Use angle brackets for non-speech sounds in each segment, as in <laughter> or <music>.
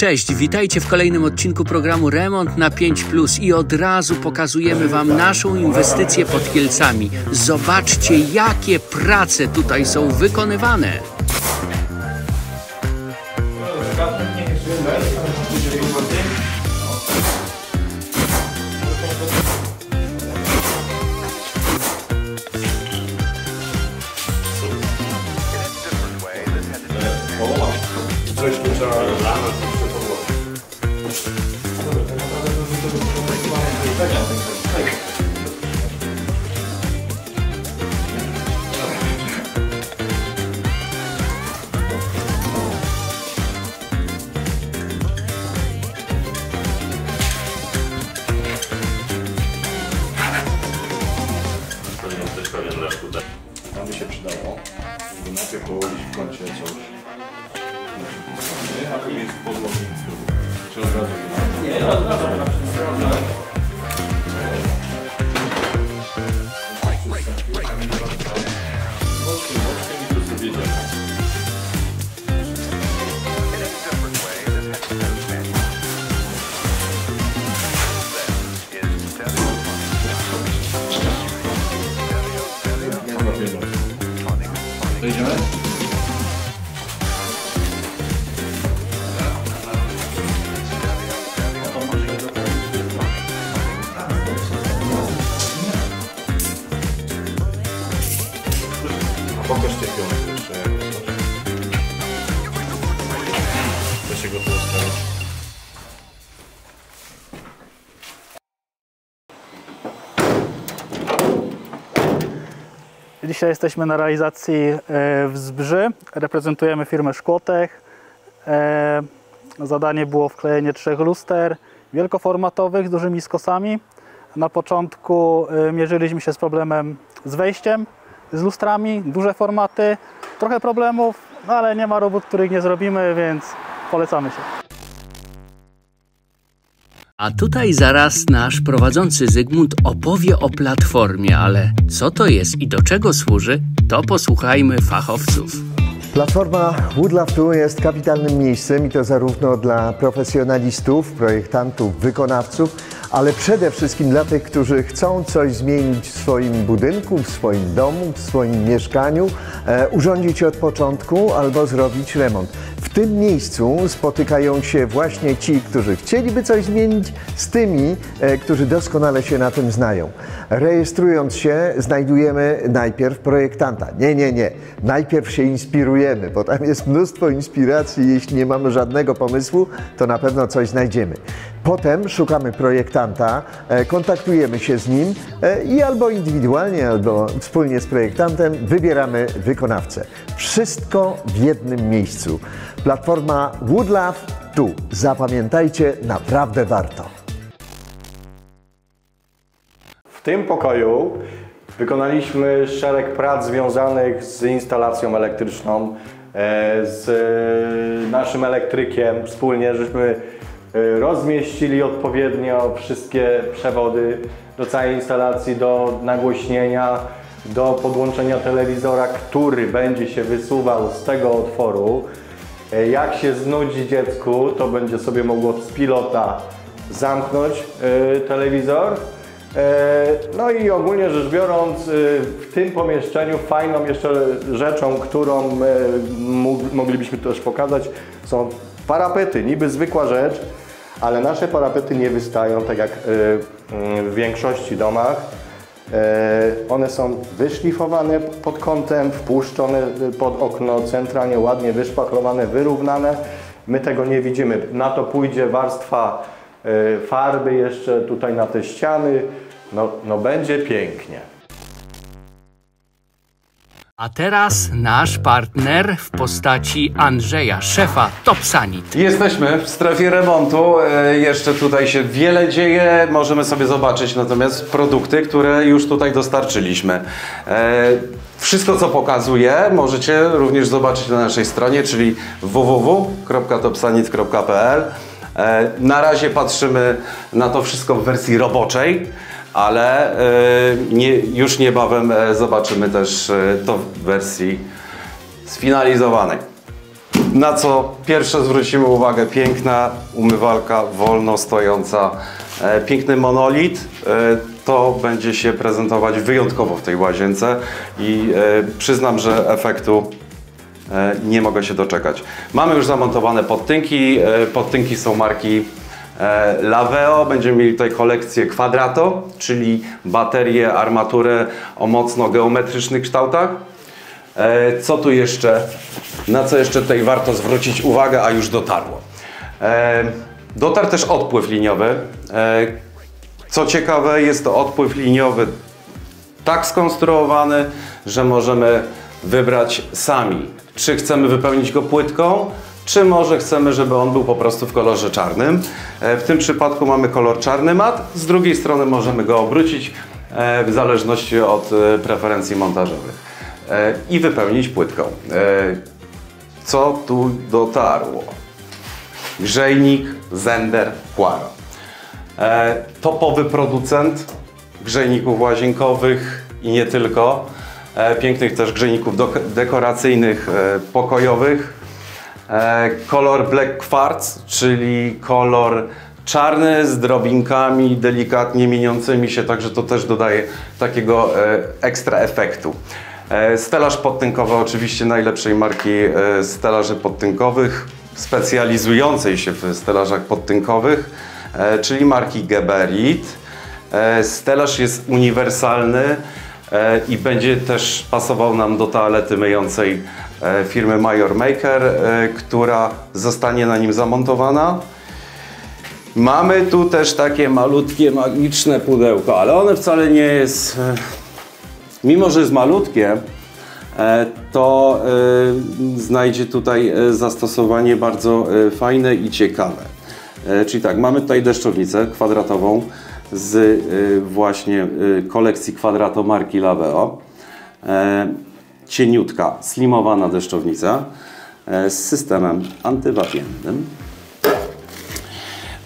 Cześć, witajcie w kolejnym odcinku programu Remont na 5 i od razu pokazujemy Wam naszą inwestycję pod Kielcami. Zobaczcie, jakie prace tutaj są wykonywane. regional. Dzisiaj jesteśmy na realizacji e, w Zbrzy. Reprezentujemy firmę Szkłotech. E, Zadanie było wklejenie trzech luster wielkoformatowych z dużymi skosami. Na początku e, mierzyliśmy się z problemem z wejściem, z lustrami, duże formaty, trochę problemów, no ale nie ma robót, których nie zrobimy, więc polecamy się. A tutaj zaraz nasz prowadzący Zygmunt opowie o platformie, ale co to jest i do czego służy, to posłuchajmy fachowców. Platforma Woodlove 2 jest kapitalnym miejscem i to zarówno dla profesjonalistów, projektantów, wykonawców, ale przede wszystkim dla tych, którzy chcą coś zmienić w swoim budynku, w swoim domu, w swoim mieszkaniu, e, urządzić od początku albo zrobić remont. W tym miejscu spotykają się właśnie ci, którzy chcieliby coś zmienić, z tymi, e, którzy doskonale się na tym znają. Rejestrując się, znajdujemy najpierw projektanta. Nie, nie, nie. Najpierw się inspirujemy, bo tam jest mnóstwo inspiracji. Jeśli nie mamy żadnego pomysłu, to na pewno coś znajdziemy. Potem szukamy projektanta, e, kontaktujemy się z nim e, i albo indywidualnie, albo wspólnie z projektantem wybieramy wykonawcę. Wszystko w jednym miejscu. Platforma Woodlove tu. Zapamiętajcie, naprawdę warto. W tym pokoju wykonaliśmy szereg prac związanych z instalacją elektryczną, e, z naszym elektrykiem. Wspólnie żeśmy rozmieścili odpowiednio wszystkie przewody do całej instalacji, do nagłośnienia, do podłączenia telewizora, który będzie się wysuwał z tego otworu. E, Jak się znudzi dziecku, to będzie sobie mogło z pilota zamknąć e, telewizor. E, No i ogólnie rzecz biorąc, e, w tym pomieszczeniu fajną jeszcze rzeczą, którą e, moglibyśmy też pokazać, są parapety. Niby zwykła rzecz, ale nasze parapety nie wystają tak jak e, mm, w większości domach. E, One są wyszlifowane pod kątem, wpuszczone pod okno, centralnie ładnie wyszpachlowane, wyrównane. My tego nie widzimy. Na to pójdzie warstwa farby jeszcze tutaj na te ściany. No, no będzie pięknie. A teraz nasz partner w postaci Andrzeja, szefa Top Sanit. Jesteśmy w strefie remontu. E, Jeszcze tutaj się wiele dzieje. Możemy sobie zobaczyć natomiast produkty, które już tutaj dostarczyliśmy. E, Wszystko, co pokazuję, możecie również zobaczyć na naszej stronie, czyli www.topsanit.pl. E, Na razie patrzymy na to wszystko w wersji roboczej, ale e, nie, już niebawem e, zobaczymy też e, to w wersji sfinalizowanej. Na co pierwsze zwrócimy uwagę, piękna umywalka wolno stojąca, piękny monolit. To będzie się prezentować wyjątkowo w tej łazience i przyznam, że efektu nie mogę się doczekać. Mamy już zamontowane podtynki. Podtynki są marki Laveo. Będziemy mieli tutaj kolekcję Quadrato, czyli baterie, armatury o mocno geometrycznych kształtach. E, Co tu jeszcze, na co jeszcze tutaj warto zwrócić uwagę, a już dotarło. E, Dotarł też odpływ liniowy. E, Co ciekawe, jest to odpływ liniowy tak skonstruowany, że możemy wybrać sami, czy chcemy wypełnić go płytką, czy może chcemy, żeby on był po prostu w kolorze czarnym. E, W tym przypadku mamy kolor czarny mat, z drugiej strony możemy go obrócić e, w zależności od e, preferencji montażowych i wypełnić płytką. Co tu dotarło? Grzejnik Zender Quaro. E, topowy producent grzejników łazienkowych i nie tylko. Pięknych też grzejników dekoracyjnych, pokojowych. E, kolor Black Quartz, czyli kolor czarny z drobinkami delikatnie mieniącymi się, także to też dodaje takiego e, ekstra efektu. E, stelaż podtynkowy oczywiście najlepszej marki stelaży podtynkowych, specjalizującej się w stelażach podtynkowych, czyli marki Geberit. Stelaż jest uniwersalny i będzie też pasował nam do toalety myjącej firmy Major Maker, e, która zostanie na nim zamontowana. Mamy tu też takie malutkie, magiczne pudełko, ale one wcale nie jest, e, mimo że jest malutkie, e, to e, znajdzie tutaj e, zastosowanie bardzo e, fajne i ciekawe. E, Czyli tak, mamy tutaj deszczownicę kwadratową z e, właśnie e, kolekcji Quadrato marki Laveo. Cieniutka, slimowana deszczownica e, z systemem antywapiennym.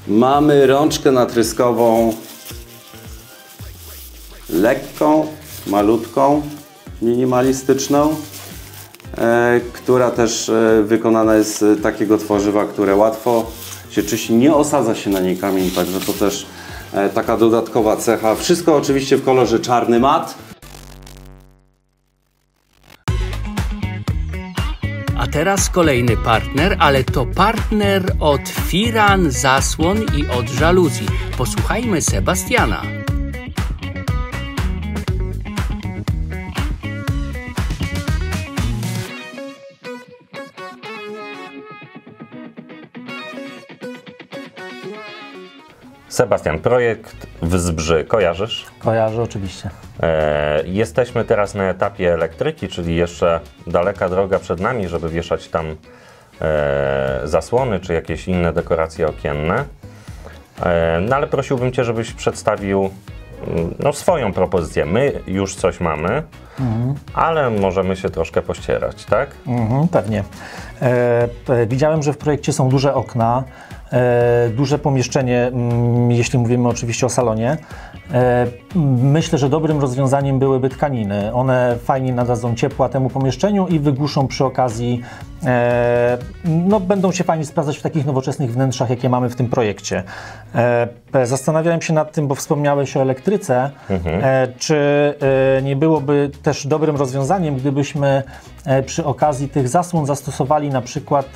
Mamy rączkę natryskową lekką, malutką, minimalistyczną, e, która też e, wykonana jest z takiego tworzywa, które łatwo się czyści, nie osadza się na niej kamień, także to też taka dodatkowa cecha. Wszystko oczywiście w kolorze czarny mat. A teraz kolejny partner, ale to partner od firan, zasłon i od żaluzji. Posłuchajmy Sebastiana. Sebastian, projekt Wzbrzy, kojarzysz? Kojarzę oczywiście. E, jesteśmy teraz na etapie elektryki, czyli jeszcze daleka droga przed nami, żeby wieszać tam e, zasłony czy jakieś inne dekoracje okienne. E, no ale prosiłbym Cię, żebyś przedstawił mm, no, swoją propozycję. My już coś mamy, ale możemy się troszkę pościerać, tak? Mhm, pewnie. E, e, widziałem, że w projekcie są duże okna, duże pomieszczenie, mm, jeśli mówimy oczywiście o salonie. E, myślę, że dobrym rozwiązaniem byłyby tkaniny. One fajnie nadadzą ciepła temu pomieszczeniu i wygłuszą przy okazji, e, no, będą się fajnie sprawdzać w takich nowoczesnych wnętrzach, jakie mamy w tym projekcie. E, zastanawiałem się nad tym, bo wspomniałeś o elektryce, e, czy nie byłoby też dobrym rozwiązaniem, gdybyśmy przy okazji tych zasłon zastosowali na przykład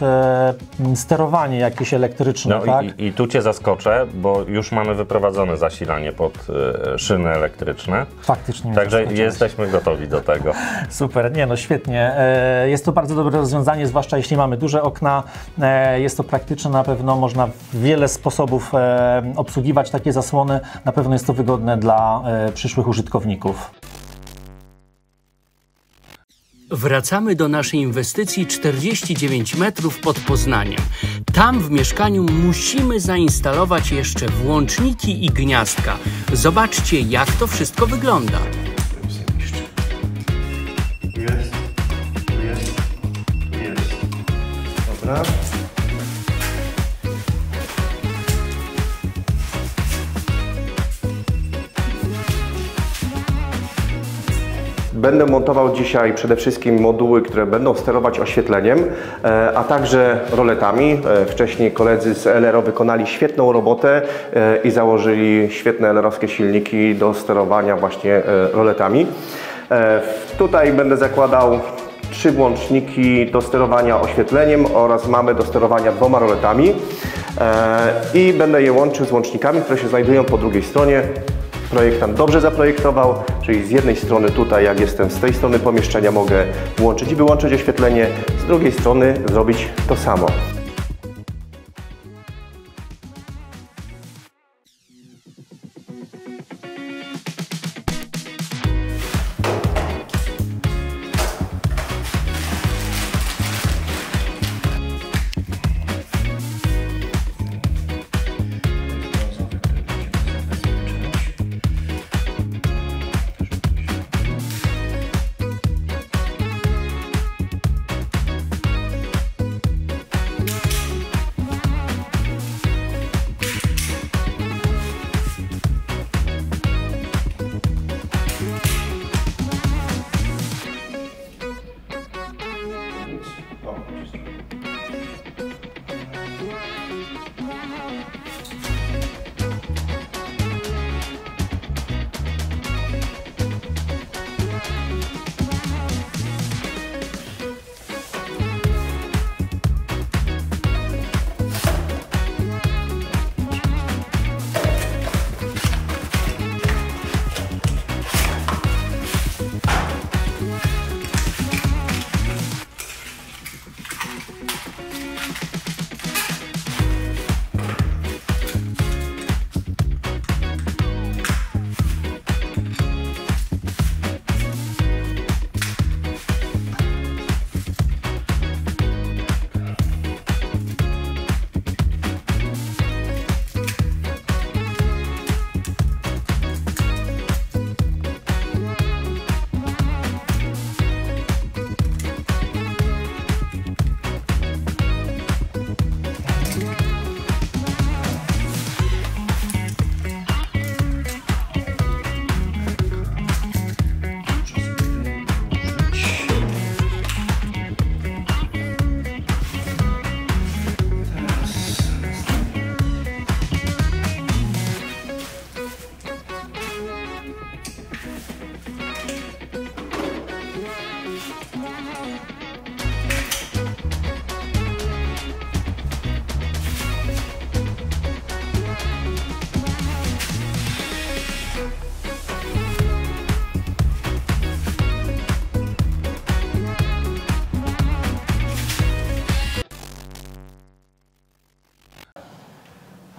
sterowanie jakieś elektryczne, No tak? i, i tu Cię zaskoczę, bo już mamy wyprowadzone zasilanie pod szyny elektryczne. Faktycznie. Także jesteśmy gotowi do tego. <laughs> Super, nie no świetnie. E, Jest to bardzo dobre rozwiązanie, zwłaszcza jeśli mamy duże okna. E, Jest to praktyczne, na pewno można w wiele sposobów e, obsługiwać takie zasłony. Na pewno jest to wygodne dla przyszłych użytkowników. Wracamy do naszej inwestycji 49 metrów pod Poznaniem. Tam w mieszkaniu musimy zainstalować jeszcze włączniki i gniazdka. Zobaczcie, jak to wszystko wygląda. Jest, jest, jest. Dobra. Będę montował dzisiaj przede wszystkim moduły, które będą sterować oświetleniem, e, a także roletami. E, Wcześniej koledzy z LRO wykonali świetną robotę e, i założyli świetne LR-owskie silniki do sterowania właśnie roletami. Tutaj będę zakładał trzy włączniki do sterowania oświetleniem oraz mamy do sterowania dwoma roletami i będę je łączył z łącznikami, które się znajdują po drugiej stronie. Projektant dobrze zaprojektował, czyli z jednej strony tutaj, jak jestem z tej strony pomieszczenia, mogę włączyć i wyłączyć oświetlenie, z drugiej strony zrobić to samo.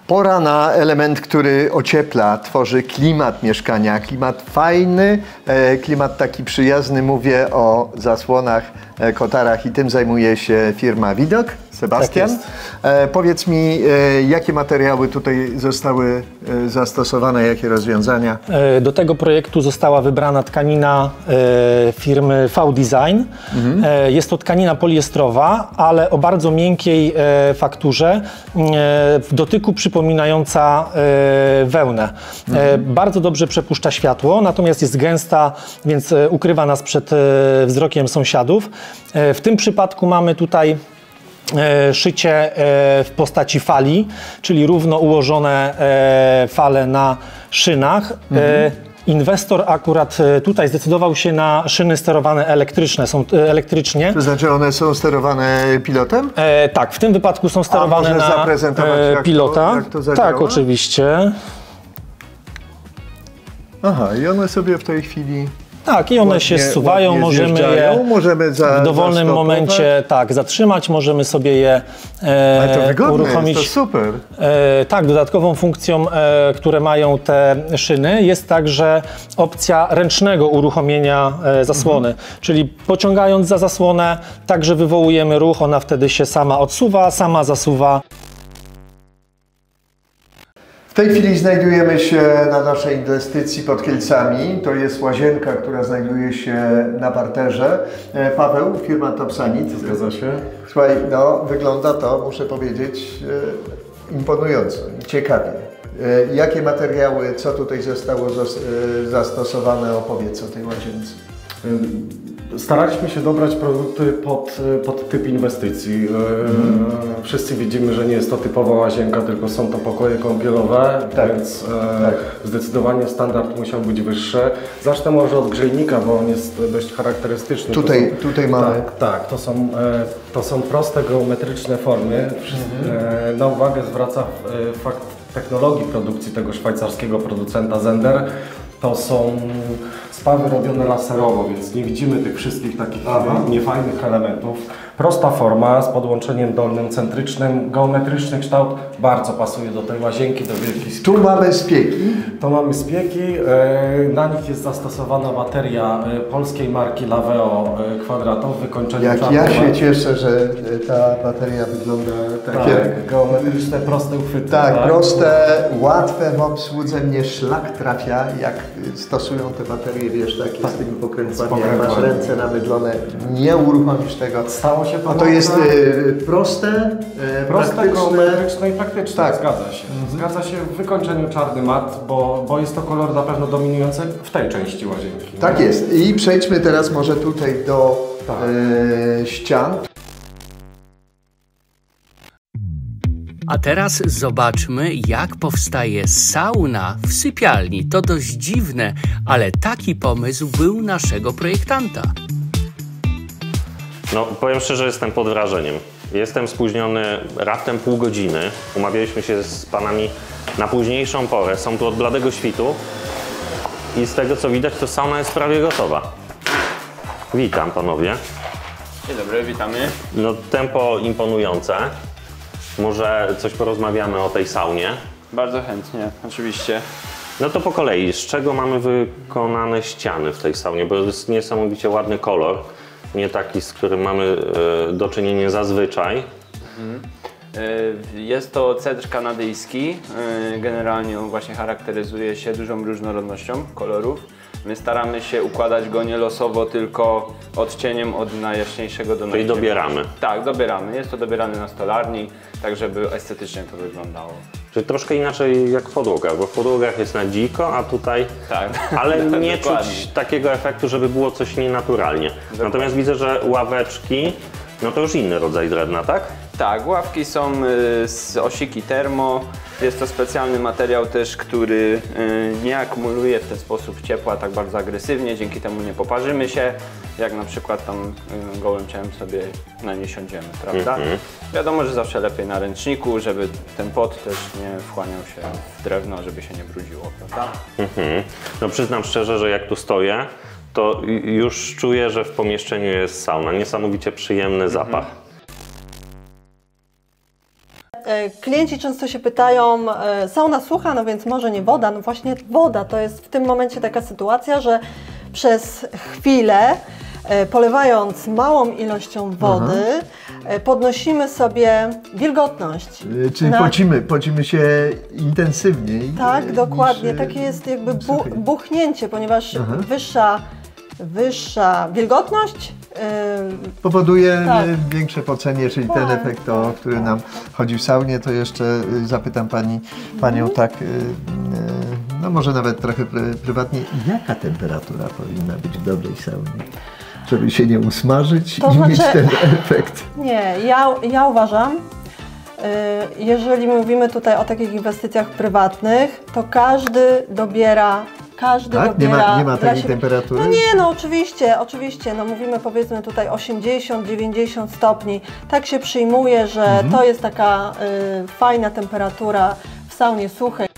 Pora na element, który ociepla, tworzy klimat mieszkania. Klimat fajny, e, klimat taki przyjazny. Mówię o zasłonach, e, kotarach i tym zajmuje się firma Widok. Sebastian, Tak e, powiedz mi, e, jakie materiały tutaj zostały e, zastosowane, jakie rozwiązania? Do tego projektu została wybrana tkanina firmy V-Design. E, Jest to tkanina poliestrowa, ale o bardzo miękkiej fakturze, e, w dotyku przypominająca wełnę. E, Bardzo dobrze przepuszcza światło, natomiast jest gęsta, więc ukrywa nas przed wzrokiem sąsiadów. W tym przypadku mamy tutaj szycie e, w postaci fali, czyli równo ułożone e, fale na szynach. E, Inwestor akurat e, tutaj zdecydował się na szyny sterowane elektryczne, są e, elektrycznie. To znaczy one są sterowane pilotem? E, tak, w tym wypadku są sterowane na zaprezentować, jak to- pilota. jak to tak, oczywiście. Aha, i one sobie w tej chwili Tak, i one się zsuwają, możemy je możemy za, w dowolnym momencie tak zatrzymać, możemy sobie je e, Ale to wygodne uruchomić. jest, to super. E, tak, dodatkową funkcją, e, które mają te szyny, jest także opcja ręcznego uruchomienia e, zasłony. Czyli pociągając za zasłonę, także wywołujemy ruch, ona wtedy się sama odsuwa, sama zasuwa. W tej chwili znajdujemy się na naszej inwestycji pod Kielcami. To jest łazienka, która znajduje się na parterze. E, Paweł, firma Topsanit. Zgadza się? Słuchaj, no wygląda to, muszę powiedzieć, e, imponująco i ciekawie. E, Jakie materiały, co tutaj zostało zas- zastosowane, opowiedz o tej łazience. Staraliśmy się dobrać produkty pod, pod typ inwestycji. E, Wszyscy widzimy, że nie jest to typowa łazienka, tylko są to pokoje kąpielowe, Tak. więc e, zdecydowanie standard musiał być wyższy. Zacznę może od grzejnika, bo on jest dość charakterystyczny. Tutaj- są- tutaj mamy- Tak, tak to, są, e, to są proste geometryczne formy. E, Na uwagę zwraca e, fakt technologii produkcji tego szwajcarskiego producenta Zender. To są spawy robione laserowo, więc nie widzimy tych wszystkich takich niefajnych elementów. Prosta forma z podłączeniem dolnym, centrycznym, geometryczny kształt bardzo pasuje do tej łazienki, do wielkiej Tu mamy spieki. to mamy spieki, e, na nich jest zastosowana bateria e, polskiej marki Laveo e, Quadrato w wykończeniu Jak ja się cieszę, że ta bateria wygląda takie... Tak, geometryczne, proste uchwyty. Tak, proste, łatwe w obsłudze, mnie szlak trafia, jak stosują te baterie, wiesz, takie z tymi pokrętłami, jak masz ręce namydlone, nie uruchomisz tego. Stało się to A to jest y, proste, y, Proste, praktyczne. geometryczne i praktyczne, Tak. zgadza się. Zgadza się w wykończeniu czarny mat, bo, bo jest to kolor na pewno dominujący w tej części łazienki. Tak jest. I przejdźmy teraz może tutaj do Tak. e, ścian. A teraz zobaczmy, jak powstaje sauna w sypialni. To dość dziwne, ale taki pomysł był naszego projektanta. No, powiem szczerze, jestem pod wrażeniem. Jestem spóźniony raptem pół godziny. Umawialiśmy się z panami na późniejszą porę. Są tu od bladego świtu i z tego co widać, to sauna jest prawie gotowa. Witam panowie. Dzień dobry, witamy. No, tempo imponujące. Może coś porozmawiamy o tej saunie. Bardzo chętnie, oczywiście. No to po kolei, z czego mamy wykonane ściany w tej saunie? Bo jest niesamowicie ładny kolor. Nie taki, z którym mamy e, do czynienia zazwyczaj. Y, Jest to cedr kanadyjski. Y, Generalnie on właśnie charakteryzuje się dużą różnorodnością kolorów. My staramy się układać go nie losowo, tylko odcieniem od najjaśniejszego do Czyli najciemniejszego. dobieramy. Tak, dobieramy. Jest to dobierane na stolarni, tak żeby estetycznie to wyglądało. Czyli troszkę inaczej jak w podłogach, bo w podłogach jest na dziko, a tutaj. Tak. <laughs> Ale nie Dokładnie. czuć takiego efektu, żeby było coś nienaturalnie. Natomiast widzę, że ławeczki, no to już inny rodzaj drewna, tak? Tak, ławki są y, z osiki termo. Jest to specjalny materiał też, który y, nie akumuluje w ten sposób ciepła tak bardzo agresywnie, dzięki temu nie poparzymy się, jak na przykład tam y, gołym ciałem sobie na nie siądziemy, prawda? Wiadomo, że zawsze lepiej na ręczniku, żeby ten pot też nie wchłaniał się w drewno, żeby się nie brudziło, prawda? Mhm. No przyznam szczerze, że jak tu stoję, to ju- już czuję, że w pomieszczeniu jest sauna. Niesamowicie przyjemny zapach. E, Klienci często się pytają, e, sauna sucha, no więc może nie woda. No właśnie woda to jest w tym momencie taka sytuacja, że przez chwilę, e, polewając małą ilością wody, e, podnosimy sobie wilgotność. Czyli Na- pocimy, pocimy się intensywniej. Tak, dokładnie. Takie jest jakby bu buchnięcie, ponieważ Aha. wyższa, wyższa wilgotność powoduje Tak. większe pocenie, czyli ten Tak, efekt, o który nam chodzi w saunie, to jeszcze y, zapytam pani, panią Mhm. tak, y, y, no może nawet trochę pry, prywatnie, jaka temperatura powinna być w dobrej saunie? Żeby się nie usmażyć To i mieć znaczy- ten efekt. Nie, ja, ja uważam, jeżeli mówimy tutaj o takich inwestycjach prywatnych, to każdy dobiera, każdy Tak? Nie dobiera ma- nie ma takiej siebie- temperatury? No nie, no oczywiście, oczywiście, no mówimy powiedzmy tutaj 80-90 stopni. Tak się przyjmuje, że Mhm. to jest taka y, fajna temperatura w saunie suchej.